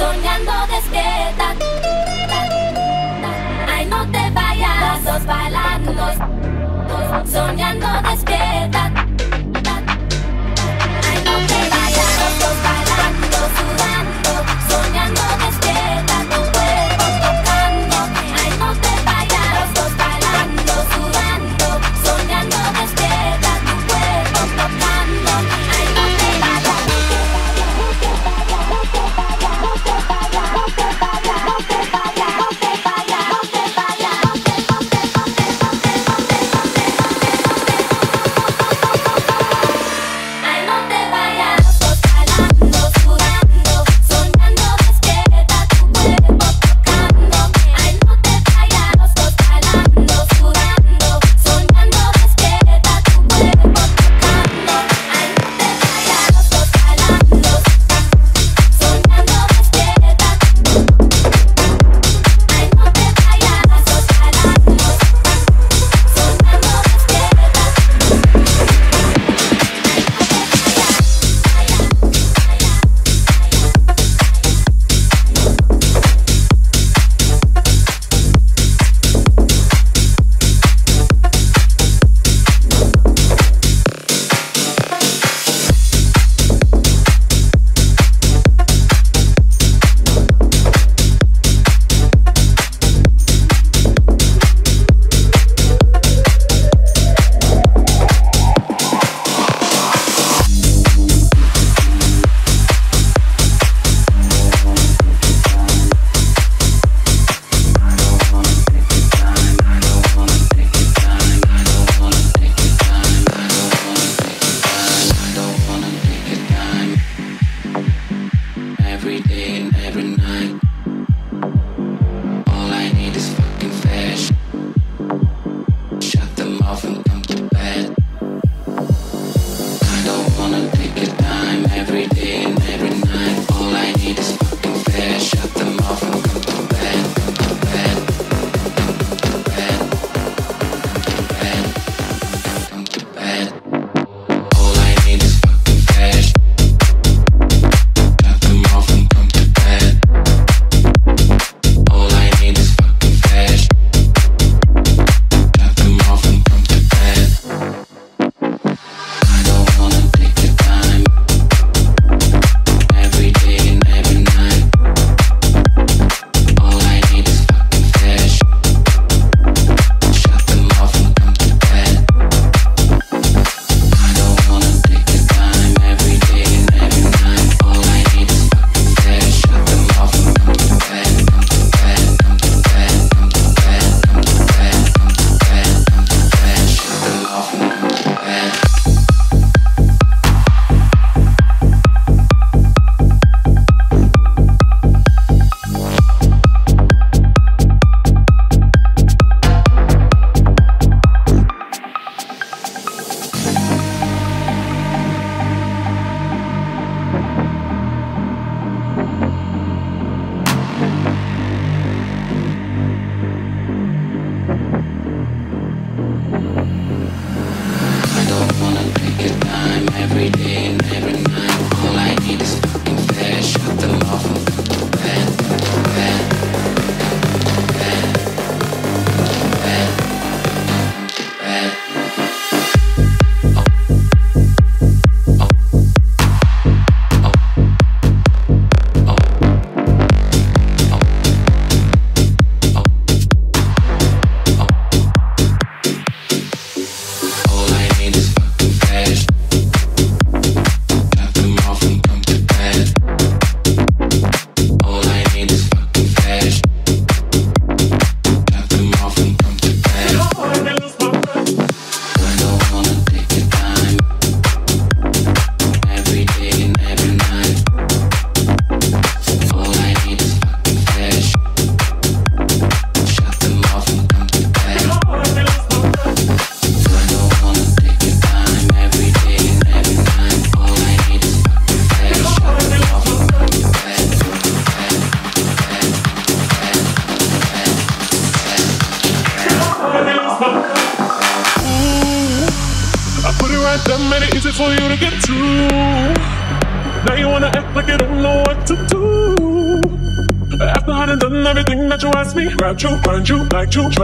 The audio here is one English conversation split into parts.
soñando despierta. Ay, no te vayas, dos bailando, soñando despierta.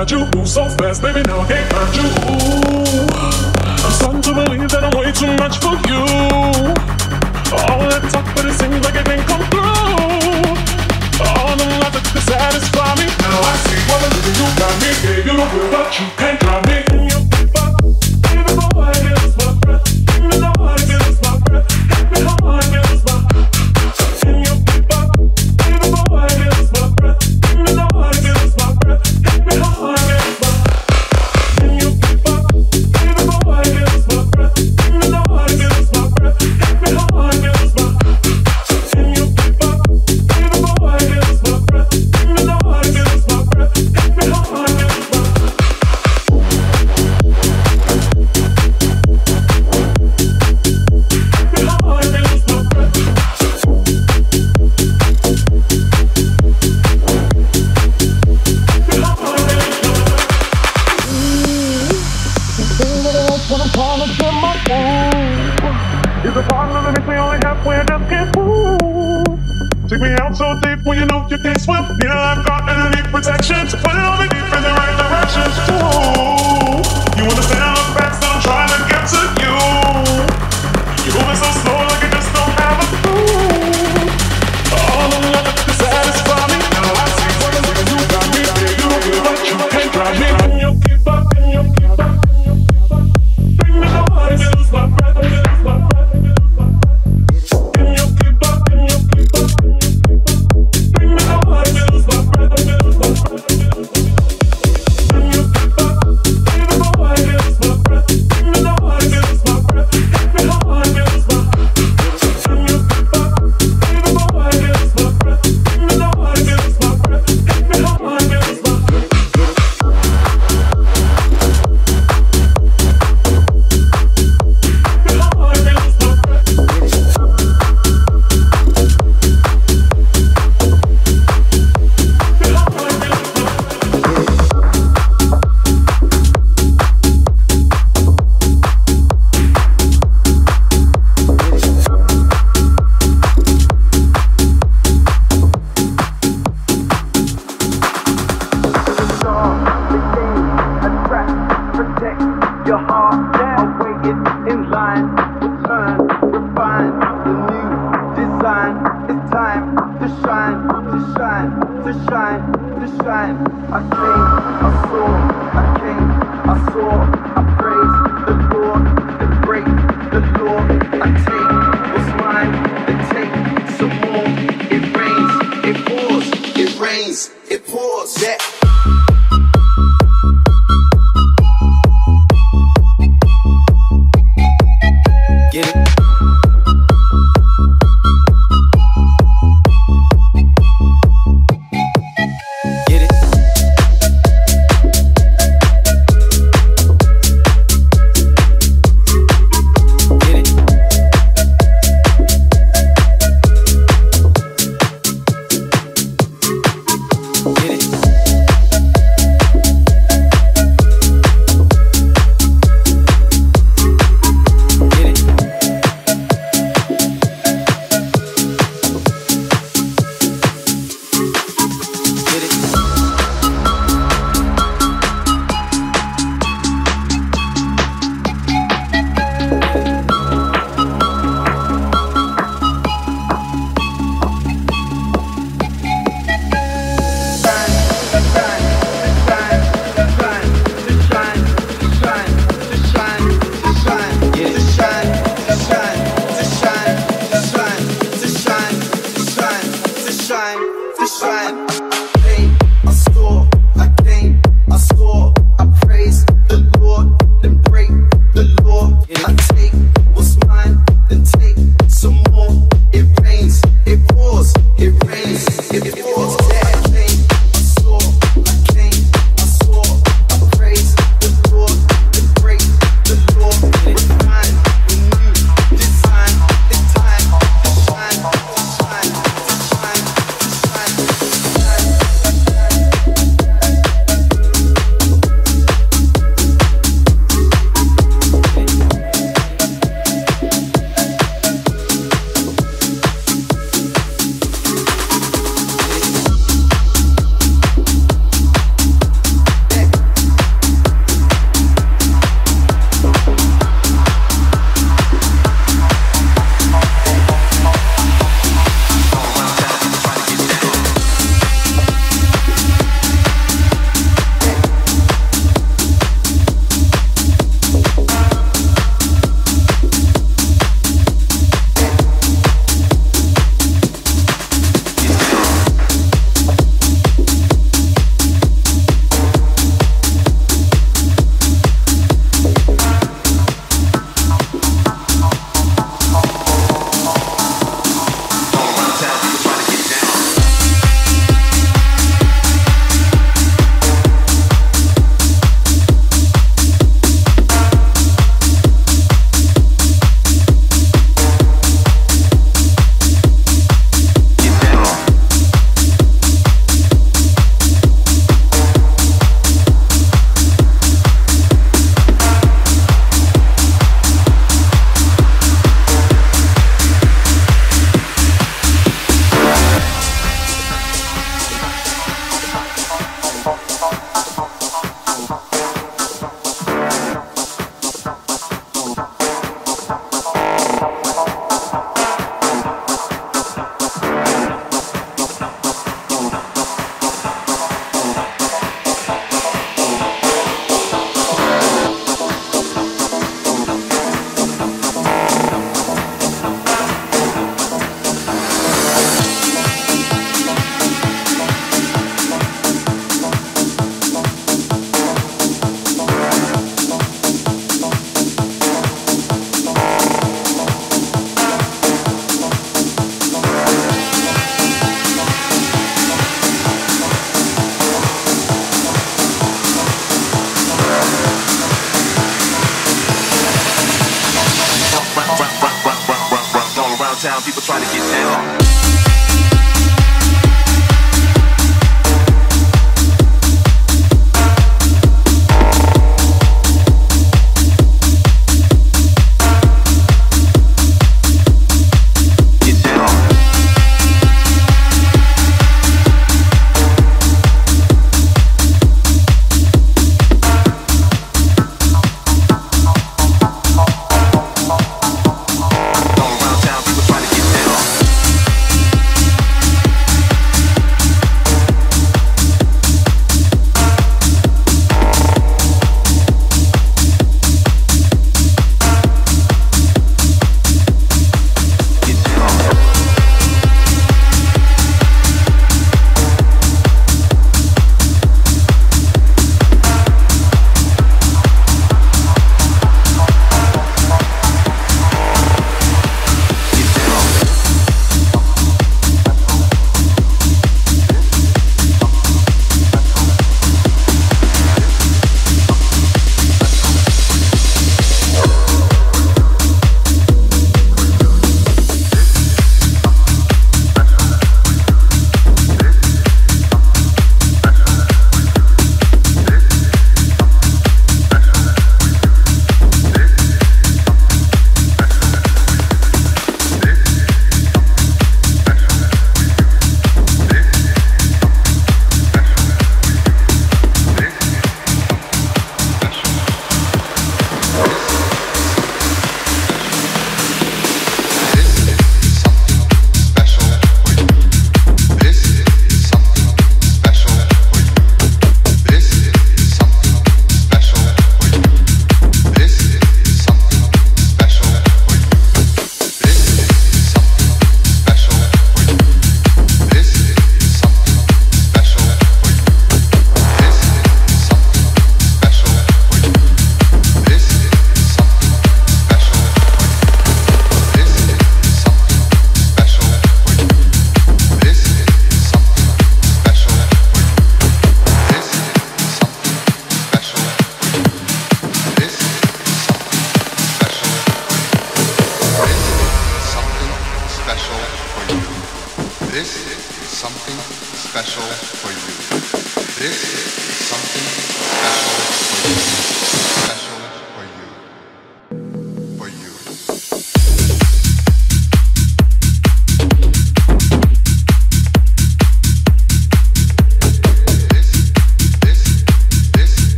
You, you. Move so fast, baby,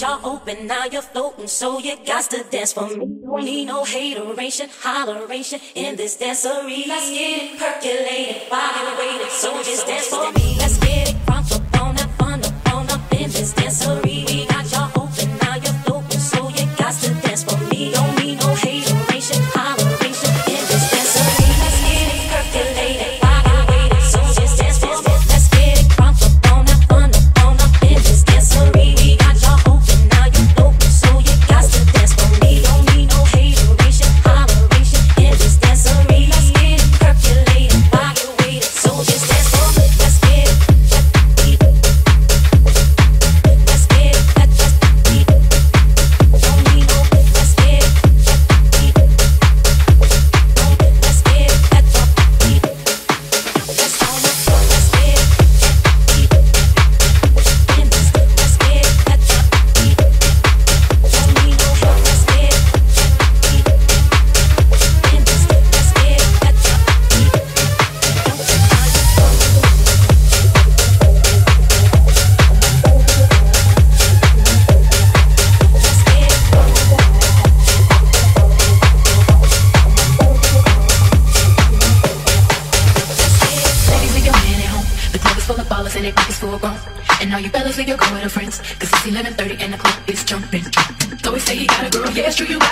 Y'all open, now you're floating, so you got to dance for me. Don't need no hateration, holleration in this dancery. Let's get it percolated, while you're so just dance for me. Let's get it crunk up on up, on up, on up in this dancery. fellas, when you're going to friends. Cause it's 11.30 and the clock is jumping. Jumpin'. So we say he got a girl, yeah, it's true, you got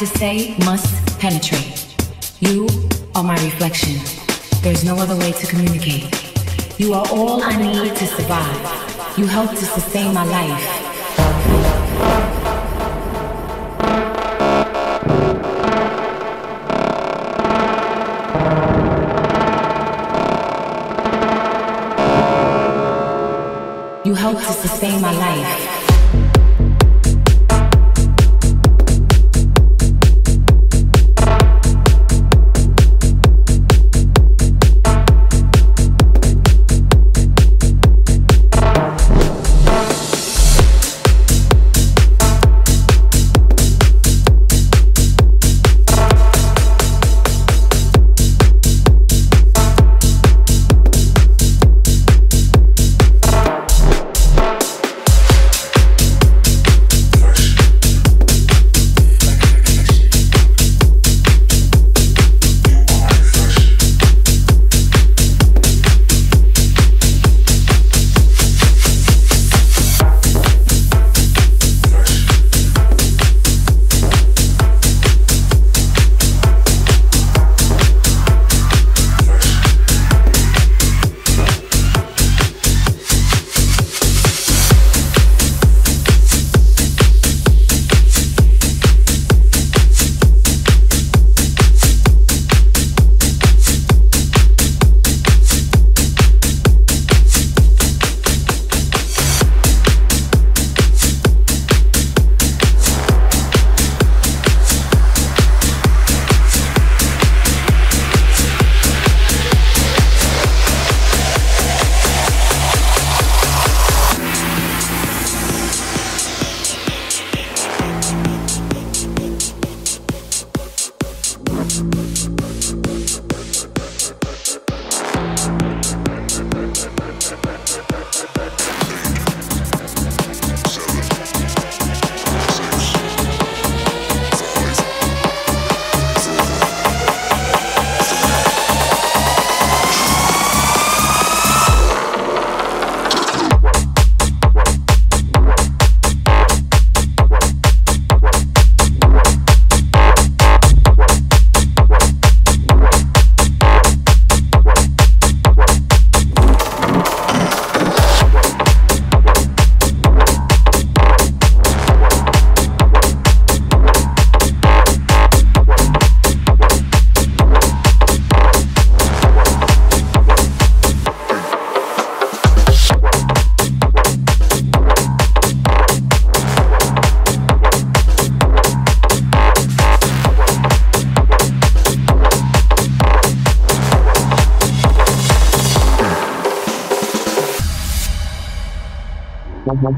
to say must penetrate. You are my reflection. There's no other way to communicate. You are all I need to survive. You help to sustain my life. You help to sustain my life.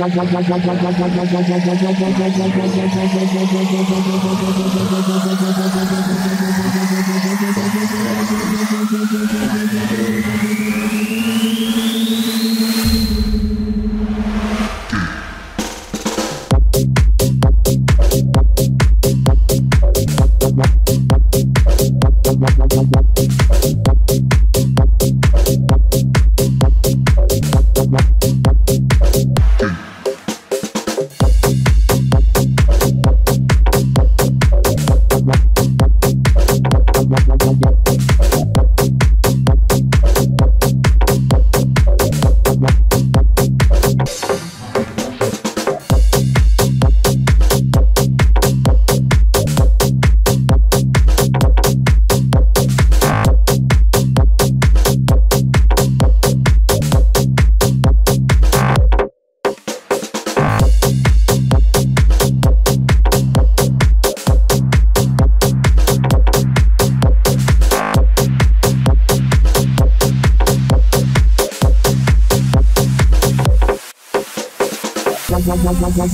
You